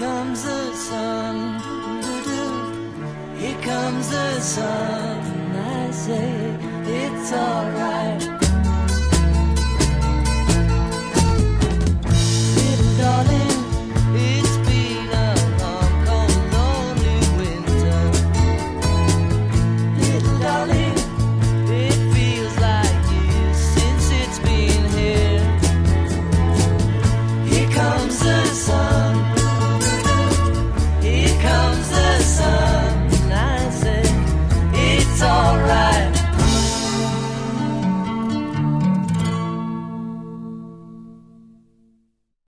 comes the sun. Here comes the sun. I say it's alright.